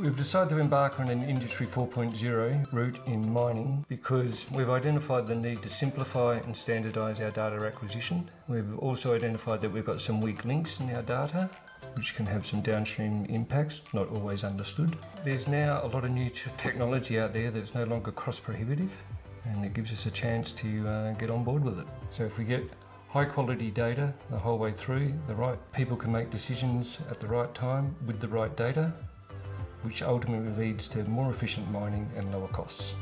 We've decided to embark on an Industry 4.0 route in mining because we've identified the need to simplify and standardise our data acquisition. We've also identified that we've got some weak links in our data which can have some downstream impacts, not always understood. There's now a lot of new technology out there that's no longer cost prohibitive and it gives us a chance to uh, get on board with it. So if we get high quality data the whole way through, the right people can make decisions at the right time with the right data, which ultimately leads to more efficient mining and lower costs.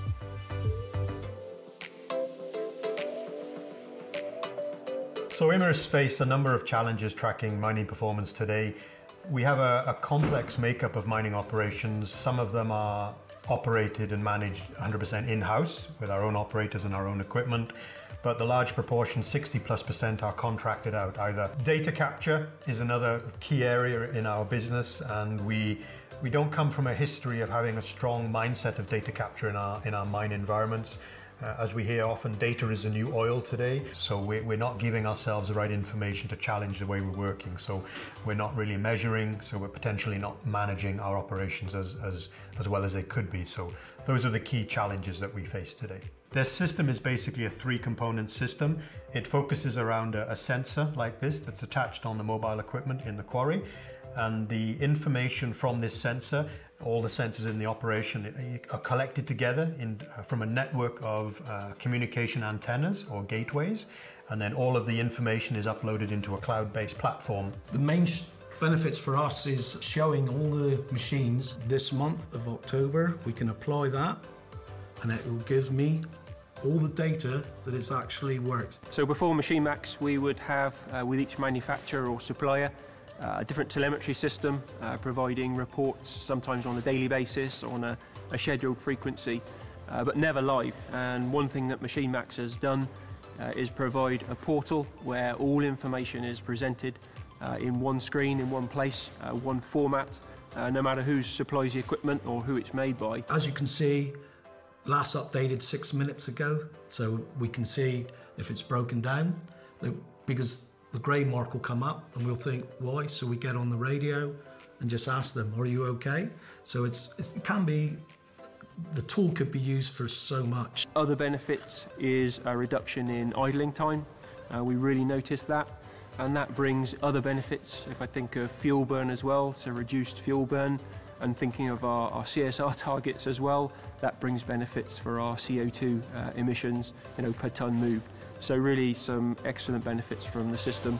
So Imerys face a number of challenges tracking mining performance today. We have a, a, complex makeup of mining operations. Some of them are operated and managed 100% in-house with our own operators and our own equipment. But the large proportion, 60 plus percent, are contracted out either. Data capture is another key area in our business, and we we don't come from a history of having a strong mindset of data capture in our in our mine environments. Uh, as we hear often, data is the new oil today, so we're, we're, not giving ourselves the right information to challenge the way we're working. So we're not really measuring, so we're potentially not managing our operations as, as, as well as they could be. So those are the key challenges that we face today. This system is basically a three component system. It focuses around a, a sensor like this that's attached on the mobile equipment in the quarry and the information from this sensor, all the sensors in the operation are collected together in, uh, from a network of uh, communication antennas or gateways, and then all of the information is uploaded into a cloud-based platform. The main benefits for us is showing all the machines this month of October. We can apply that and it will give me all the data that it's actually worked. So before MachineMax, we would have uh, with each manufacturer or supplier a different telemetry system, uh, providing reports sometimes on a daily basis, on a, a scheduled frequency, uh, but never live. And one thing that MachineMax has done uh, is provide a portal where all information is presented uh, in one screen, in one place, uh, one format, no matter who supplies the equipment or who it's made by. As you can see, last updated six minutes ago, so we can see if it's broken down, because the grey mark will come up and we'll think, why? So we get on the radio and just ask them, are you okay? So it's, it can be, the tool could be used for so much. Other benefits is a reduction in idling time. Uh, we really notice that. And that brings other benefits. If I think of fuel burn as well, so reduced fuel burn, and thinking of our, our CSR targets as well, that brings benefits for our CO2 uh, emissions, you know, per tonne moved. So really some excellent benefits from the system.